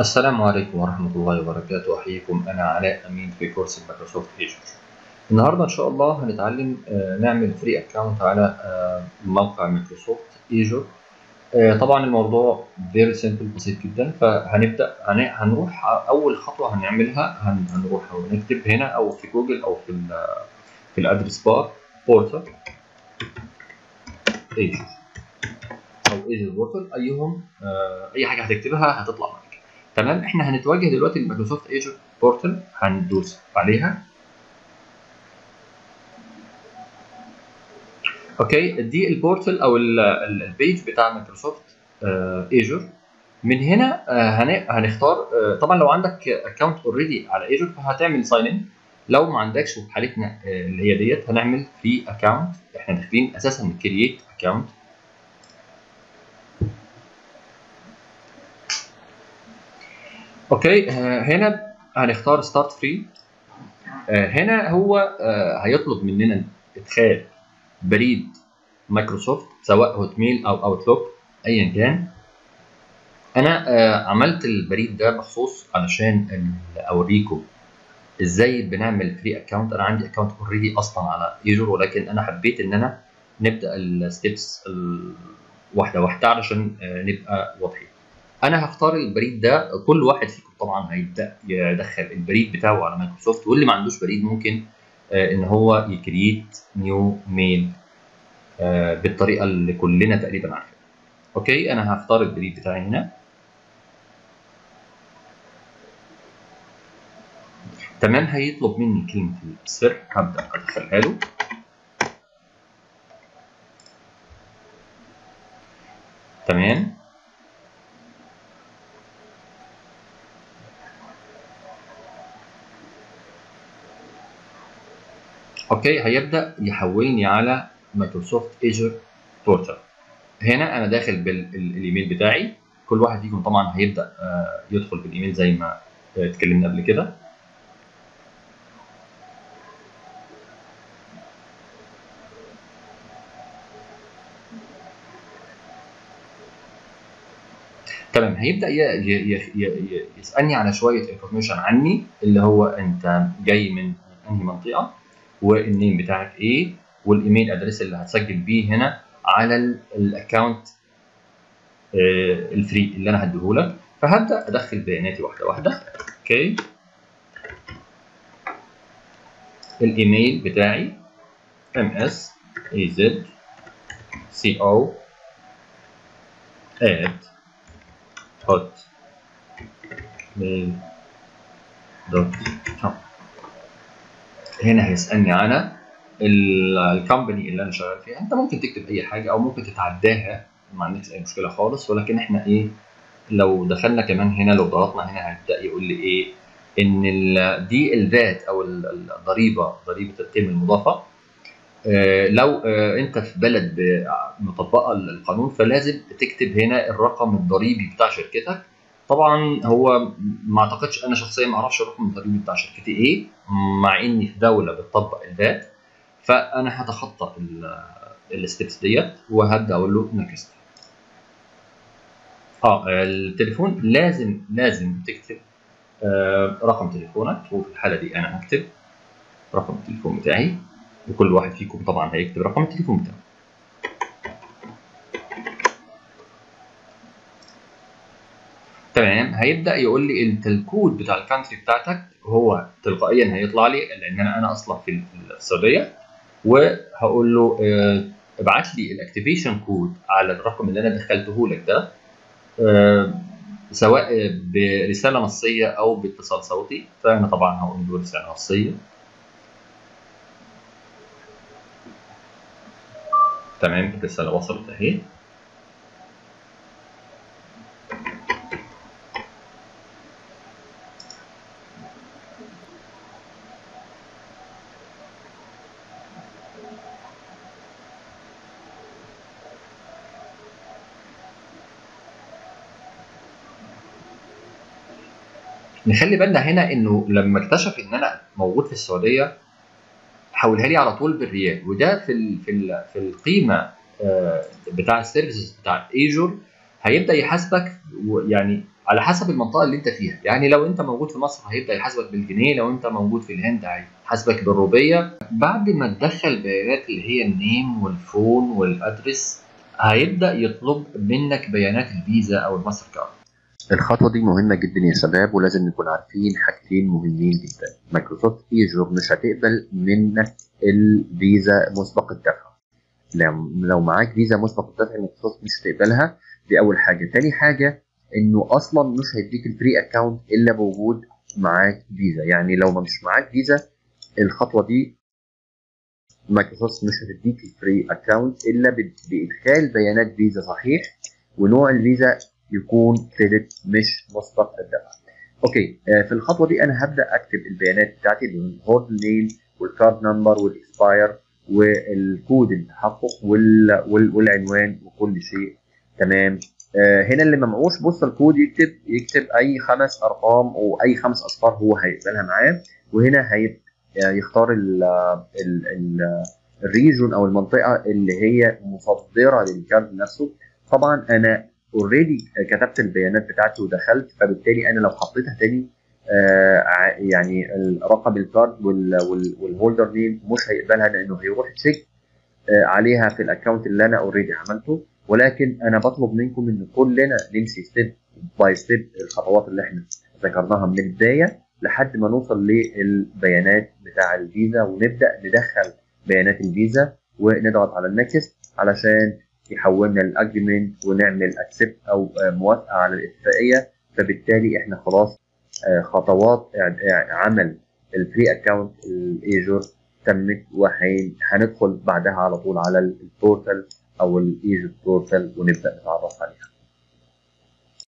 السلام عليكم ورحمة الله وبركاته. أحييكم. أنا علاء أمين في course Microsoft Azure النهاردة إن شاء الله هنتعلم آه، نعمل free account على آه، موقع Microsoft Azure طبعا الموضوع very simple بسيط جدا. فهنبدأ هن- هنروح أول خطوة هنعملها هن- هنروح ونكتب هنا أو في جوجل أو في ال في ال address bar portal Azure أو Azure portal أيهم آه، أي حاجة هتكتبها هتطلع معاك. تمام؟ إحنا هنتوجه دلوقتي ل Microsoft Azure portal هندوس عليها. okay دي ال portal أو ال- ال- ال page بتاع Microsoft Azure من هنا آه، هن- هنختار آه، طبعا لو عندك account already على Azure فهتعمل sign in لو ما عندكش وفي حالتنا آه، اللي هي ديت هنعمل في account إحنا داخلين أساسا create account okay آه، هنا هنختار start free هنا هو آه، هيطلب مننا إدخال بريد مايكروسوفت سواء Hotmail أو Outlook ايا كان. أنا آه، عملت البريد ده مخصوص علشان أوريكم إزاي بنعمل free account أنا عندي account already أصلا على Azure ولكن أنا حبيت إن أنا نبدأ ال steps واحدة واحدة علشان آه، نبقى واضحين. أنا هختار البريد ده. كل واحد فيكم طبعا هيبدأ يدخل البريد بتاعه على مايكروسوفت واللي ما عندوش بريد ممكن آه، إن هو ي create new mail بالطريقة اللي كلنا تقريبا عارفينها. okay؟ أنا هختار البريد بتاعي هنا. تمام؟ هيطلب مني كلمة السر. هبدأ أدخلها له. تمام؟ okay هيبدأ يحولني على Microsoft Azure portal هنا أنا داخل بالايميل بتاعي. كل واحد فيكم طبعا هيبدأ آه، يدخل بالايميل زي ما آه، اتكلمنا قبل كده. تمام هيبدأ يسألني على شوية information عني اللي هو أنت جاي من أنهي منطقة؟ وال name بتاعك إيه وال email address اللي هتسجل بيه هنا على ال account ال free اللي أنا هديهولك فهبدأ أدخل بياناتي واحدة واحدة. okay. الإيميل بتاعي ms az co at hot mail dot com هنا هيسألني على ال- ال company اللي أنا شغال فيها. أنت ممكن تكتب أي حاجة أو ممكن تتعداها ما عندكش أي مشكلة خالص. ولكن إحنا إيه لو دخلنا كمان هنا لو ضغطنا هنا هيبدأ يقول لي إيه إن دي ال VAT أو ال- الضريبه ضريبة القيمه المضافة. آه، لو آه، أنت في بلد مطبقة القانون فلازم تكتب هنا الرقم الضريبي بتاع شركتك. طبعا هو ما أعتقدش أنا شخصيا ما أعرفش الرقم الضريبي بتاع شركتي إيه مع إني في دولة بتطبق الفات فأنا هتخطى الستبس ديت وهبدأ أقول له نكست آه التليفون لازم لازم تكتب آه، رقم تليفونك وفي الحالة دي أنا هكتب رقم التليفون بتاعي وكل واحد فيكم طبعا هيكتب رقم التليفون بتاعه تمام هيبدأ يقول لي انت الكود بتاع ال country بتاعتك هو تلقائيا هيطلع لي لأن أنا أنا أصلا في السعودية. وهقول له آه، ابعت لي ال activation code على الرقم اللي أنا دخلته لك ده آه، سواء برسالة نصية أو باتصال صوتي. فأنا طبعا هقول له رسالة نصية. تمام الرسالة وصلت أهي. نخلي بالنا هنا إنه لما اكتشف إن أنا موجود في السعودية حولها لي على طول بالريال. وده في ال في ال في القيمة آه، بتاع ال services بتاع Azure هيبدأ يحاسبك يعني على حسب المنطقة اللي أنت فيها. يعني لو أنت موجود في مصر هيبدأ يحاسبك بالجنيه لو أنت موجود في الهند هيحاسبك بالروبية. بعد ما تدخل بيانات اللي هي ال name وال phone وال address هيبدأ يطلب منك بيانات الفيزا أو الماستر Card. الخطوة دي مهمة جدا يا شباب ولازم نكون عارفين حاجتين مهمين جدا. Microsoft Azure مش هتقبل منك الفيزا مسبق الدفع. لو معاك فيزا مسبق الدفع مايكروسوفت مش هتقبلها. دي أول حاجة. تاني حاجة إنه أصلا مش هيديك ال free account إلا بوجود معاك فيزا. يعني لو ما مش معاك فيزا الخطوة دي مايكروسوفت مش هتديك ال free account إلا بإدخال بيانات فيزا صحيح. ونوع الفيزا يكون credit مش مسبق الدفع. okay آه في الخطوة دي أنا هبدأ أكتب البيانات بتاعتي اللي هو ال holder name وال card number وال expire والكود التحقق وال وال والعنوان وكل شيء. تمام؟ آه هنا اللي ما معهوش postal code يكتب يكتب أي خمس أرقام أو أي خمس اصفار هو هيقبلها معاه. وهنا يختار ال ال ال ال region أو المنطقة اللي هي مصدرة لل card نفسه. طبعا أنا already كتبت البيانات بتاعتي ودخلت فبالتالي أنا لو حطيتها تاني آه يعني رقم ال card وال holder name مش هيقبلها لأنه هيروح check آه عليها في ال account اللي أنا already عملته. ولكن أنا بطلب منكم إن كلنا نمشي step by step الخطوات اللي إحنا ذكرناها من البداية لحد ما نوصل للبيانات بتاع الفيزا ونبدأ ندخل بيانات الفيزا ونضغط على ال next علشان يحولنا لل agreement ونعمل accept أو موافقة على الاتفاقية. فبالتالي إحنا خلاص خطوات عمل ال free account ال Azure تمت وهندخل بعدها على طول على ال portal أو ال Azure portal ونبدأ نتعرف عليها.